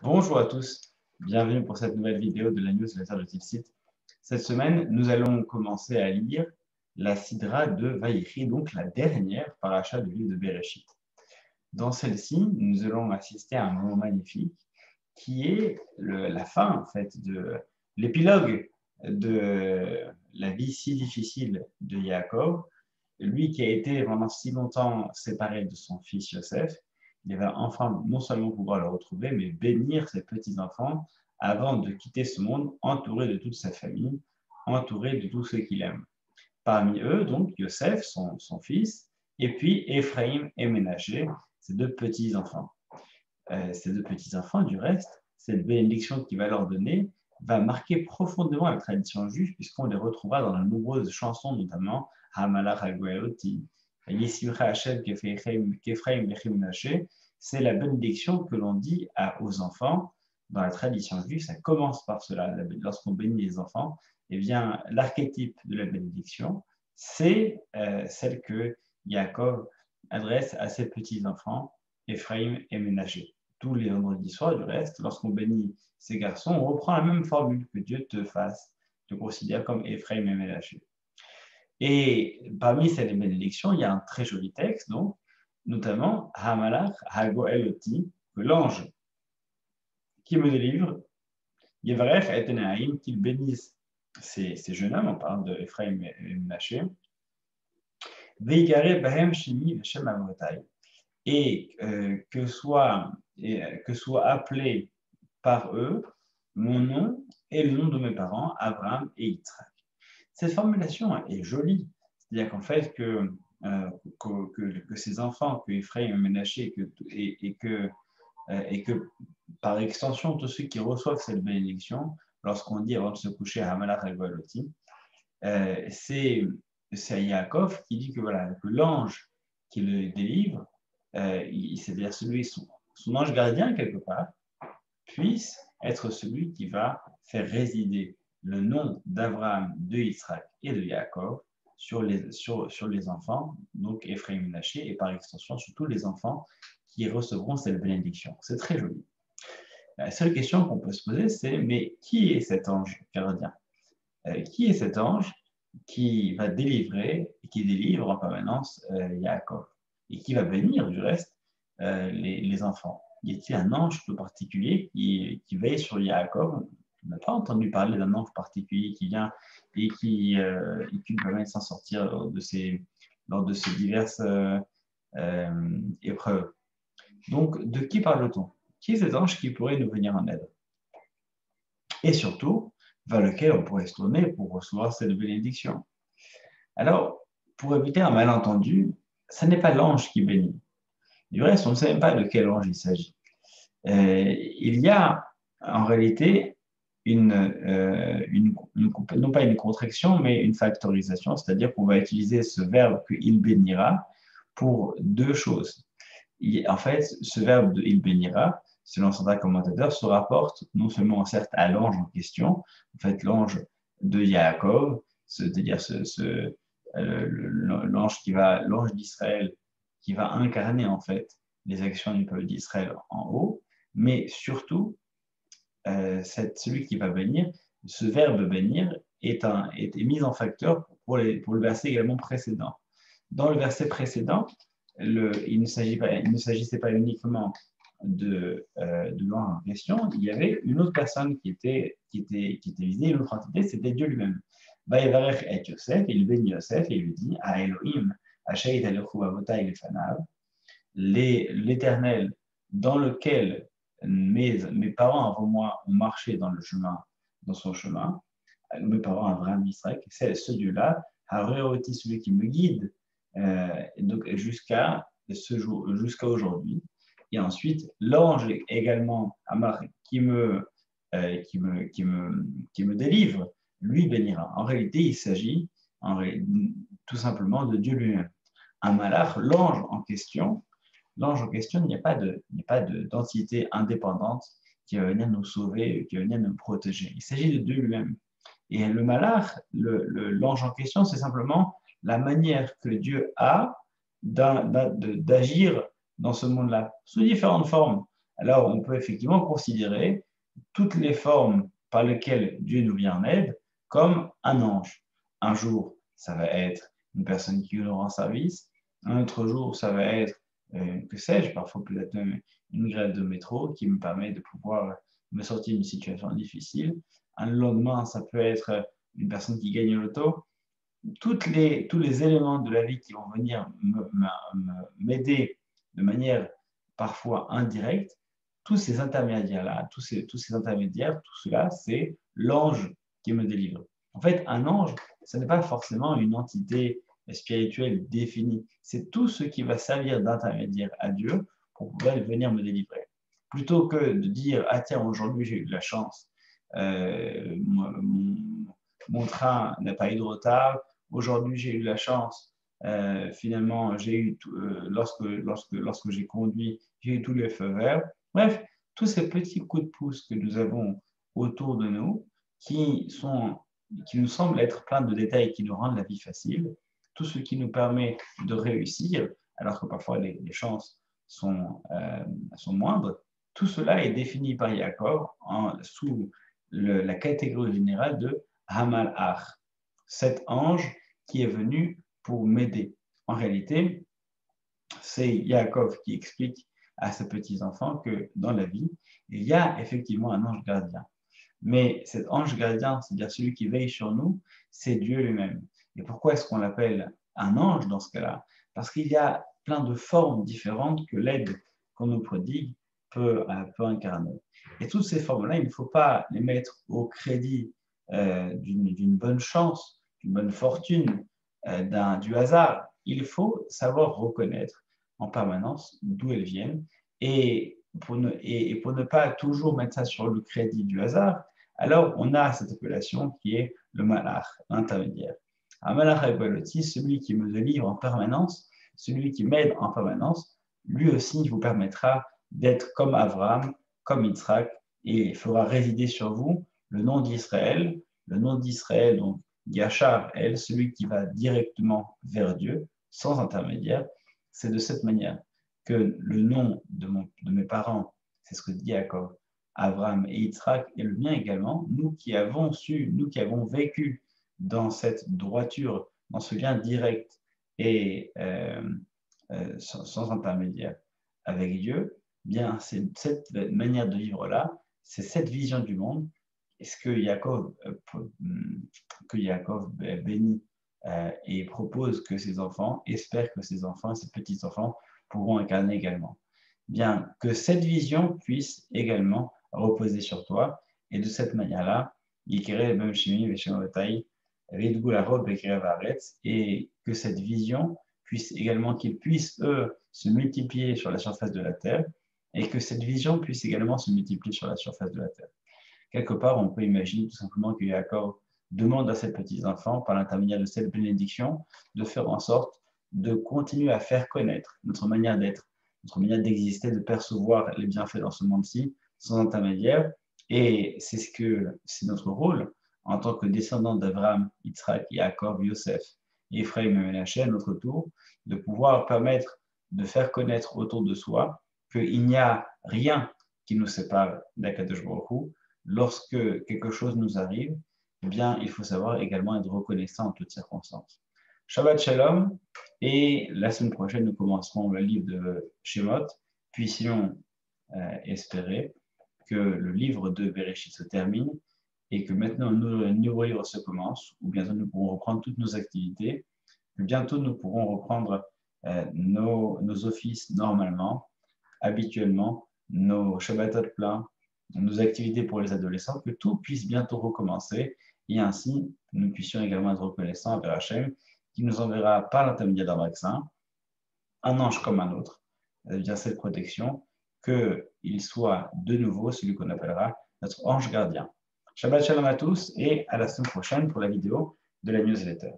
Bonjour à tous, bienvenue pour cette nouvelle vidéo de la newsletter de Tilsit. Cette semaine, nous allons commencer à lire la Sidra de Vaïchi, donc la dernière paracha du livre de Bereshit. Dans celle-ci, nous allons assister à un moment magnifique qui est la fin en fait de l'épilogue de la vie si difficile de Yaakov, lui qui a été pendant si longtemps séparé de son fils Yosef, il va enfin non seulement pouvoir le retrouver, mais bénir ses petits-enfants avant de quitter ce monde entouré de toute sa famille, entouré de tous ceux qu'il aime. Parmi eux, donc, Yosef, son, fils, et puis Ephraim et Ménaché, ses deux petits-enfants. Euh, ces deux petits-enfants, du reste, cette bénédiction qu'il va leur donner va marquer profondément la tradition juive, puisqu'on les retrouvera dans de nombreuses chansons, notamment Hamalach Hagoyoti, c'est la bénédiction que l'on dit aux enfants dans la tradition juive. Ça commence par cela. Lorsqu'on bénit les enfants, eh bien, l'archétype de la bénédiction, c'est euh, celle que Yaakov adresse à ses petits-enfants, Ephraim et Ménager. Tous les vendredis soirs, du reste, lorsqu'on bénit ces garçons, on reprend la même formule que Dieu te fasse, te considère comme Ephraim et. Et parmi ces bénédictions, il y a un très joli texte, donc, notamment Hamalach Hago Eloti, que l'ange qui me délivre, Yevarech et Tenaïm, qu'il bénisse ces, jeunes hommes, on parle de Ephraim et Menaché, Veigare Bahem Shimi et euh, que, soit, que soit appelé par eux mon nom et le nom de mes parents, Abraham et Yitzhak. Cette formulation est jolie. C'est-à-dire qu'en fait, que, euh, ces enfants, que Ephraim a ménagé et, et, que, euh, et que par extension, tous ceux qui reçoivent cette bénédiction, lorsqu'on dit avant de se coucher Hamalach euh, c'est Yaakov qui dit que, voilà, que l'ange qui le délivre, euh, c'est-à-dire celui, son, son ange gardien quelque part, puisse être celui qui va faire résider le nom d'Abraham, de Israël et de Jacob sur les, enfants, donc Ephraim Naché, et par extension sur tous les enfants qui recevront cette bénédiction. C'est très joli. La seule question qu'on peut se poser, c'est mais qui est cet ange gardien? Euh, Qui est cet ange qui va délivrer et qui délivre en permanence euh, Jacob et qui va bénir du reste euh, les, enfants? Y a-t-il un ange tout particulier qui, qui veille sur on n'a pas entendu parler d'un ange particulier qui vient et qui, euh, permet de s'en sortir lors de ces, lors de ces diverses euh, euh, épreuves. Donc, de qui parle-t-on? Qui est cet ange qui pourrait nous venir en aide? Et surtout, vers lequel on pourrait se tourner pour recevoir cette bénédiction Alors, pour éviter un malentendu, ce n'est pas l'ange qui bénit. Du reste, on ne sait même pas de quel ange il s'agit. il y a en réalité une, euh, non pas une contraction, mais une factorisation, c'est-à-dire qu'on va utiliser ce verbe que il bénira pour deux choses. en fait, ce verbe de il bénira, selon certains commentateurs, se rapporte non seulement certes à l'ange en question, en fait l'ange de Yaakov, c'est-à-dire ce, ce euh, l'ange qui va, l'ange d'Israël qui va incarner en fait les actions du peuple d'Israël en haut, mais surtout euh, celui qui va bénir, ce verbe bénir est, un, est, mis en facteur pour, les, pour, le verset également précédent. Dans le verset précédent, le, il ne s'agissait pas, uniquement de, euh, de l'ange en question, il y avait une autre personne qui était, qui était, qui était visée, une autre entité, c'était Dieu lui-même. et Yosef, il bénit Yosef et il lui dit à Elohim, l'éternel dans lequel mes, parents avant moi ont marché dans le chemin, dans son chemin. Mes parents, Abraham, Israël, c'est ce Dieu-là, a réoti celui qui me guide, euh, donc jusqu'à ce jour, jusqu'à aujourd'hui. Et ensuite, l'ange également, qui me, euh, qui, me, qui, me, qui me délivre, lui bénira. En réalité, il s'agit tout simplement de Dieu lui-même. Un l'ange en question, l'ange en question, il n'y a pas d'entité indépendante qui va venir nous sauver, qui va venir nous protéger. Il s'agit de Dieu lui-même. Et le malach, l'ange en question, c'est simplement la manière que Dieu a d'agir dans ce monde-là, sous différentes formes. alors on peut effectivement considérer toutes les formes par lesquelles Dieu nous vient en aide comme un ange. Un jour, ça va être une personne qui nous rend service. Un autre jour, ça va être, que sais-je, parfois peut-être une grève de métro qui me permet de pouvoir me sortir d'une situation difficile. Un lendemain, ça peut être une personne qui gagne l'auto. Toutes les, tous les éléments de la vie qui vont venir m'aider de manière parfois indirecte, tous ces intermédiaires-là, tous ces, tous ces intermédiaires, tout cela, c'est l'ange qui me délivre. En fait, un ange, ce n'est pas forcément une entité spirituelle définie. C'est tout ce qui va servir d'intermédiaire à Dieu pour pouvoir venir me délivrer. Plutôt que de dire, ah tiens, aujourd'hui j'ai eu de la chance, euh, mon, train n'a pas eu de retard, aujourd'hui j'ai eu de la chance, euh, finalement j'ai eu, euh, lorsque, lorsque, lorsque j'ai conduit, j'ai eu tous les feux verts. Bref, tous ces petits coups de pouce que nous avons autour de nous, qui, sont, qui nous semblent être plein de détails qui nous rendent la vie facile, tout ce qui nous permet de réussir, alors que parfois les, chances sont, euh, sont moindres, tout cela est défini par Yaakov sous la catégorie générale de Hamal Ach, cet ange qui est venu pour m'aider. En réalité, c'est Yaakov qui explique à ses petits-enfants que dans la vie, il y a effectivement un ange gardien. Mais cet ange gardien, c'est-à-dire celui qui veille sur nous, c'est Dieu lui-même. Et pourquoi est-ce qu'on l'appelle un ange dans ce cas-là? Parce qu'il y a plein de formes différentes que l'aide qu'on nous prodigue peut, euh, incarner. Et toutes ces formes-là, il ne faut pas les mettre au crédit euh, d'une bonne chance, d'une bonne fortune, euh, du hasard. Il faut savoir reconnaître en permanence d'où elles viennent. Et pour, ne, et, pour ne pas toujours mettre ça sur le crédit du hasard, alors on a cette appellation qui est le malach, l'intermédiaire. Un malach celui qui me délivre en permanence, celui qui m'aide en permanence, lui aussi vous permettra d'être comme Abraham, comme Yitzhak, et fera résider sur vous le nom d'Israël, le nom d'Israël, donc Yachar, elle, celui qui va directement vers Dieu, sans intermédiaire, c'est de cette manière que le nom de, mes parents, c'est ce que dit Jacob, Abraham et Yitzhak, et le mien également, nous qui avons su, nous qui avons vécu dans cette droiture, dans ce lien direct et euh, euh, sans, intermédiaire avec Dieu, bien c'est cette manière de vivre-là, c'est cette vision du monde, est-ce que Jacob, euh, que Jacob bénit et propose que ses enfants, espère que ses enfants, ses petits-enfants pourront incarner également. Bien, que cette vision puisse également reposer sur toi et de cette manière-là, et que cette vision puisse également qu'ils puissent, eux, se multiplier sur la surface de la terre et que cette vision puisse également se multiplier sur la surface de la terre. Quelque part, on peut imaginer tout simplement que Jacob demande à ses petits-enfants, par l'intermédiaire de cette bénédiction, de faire en sorte de continuer à faire connaître notre manière d'être, notre manière d'exister, de percevoir les bienfaits dans ce monde-ci, sans intermédiaire. Et c'est ce que c'est notre rôle en tant que descendant d'Abraham, Yitzhak, Yaakov, Yosef, Ephraim et à notre tour, de pouvoir permettre de faire connaître autour de soi qu'il n'y a rien qui nous sépare d'Akadosh Baruch Lorsque quelque chose nous arrive, eh bien, il faut savoir également être reconnaissant en toutes circonstances. Shabbat Shalom, et la semaine prochaine, nous commencerons le livre de Shemot. Puissions euh, espérer que le livre de Bereshit se termine et que maintenant un nouveau livre se commence, ou bientôt nous pourrons reprendre toutes nos activités, que bientôt nous pourrons reprendre euh, nos, nos, offices normalement, habituellement, nos Shabbatot pleins, nos activités pour les adolescents, que tout puisse bientôt recommencer et ainsi nous puissions également être reconnaissants à Hachem qui nous enverra par l'intermédiaire d'un vaccin un ange comme un autre, via cette protection, qu'il soit de nouveau celui qu'on appellera notre ange gardien. Shabbat shalom à tous et à la semaine prochaine pour la vidéo de la newsletter.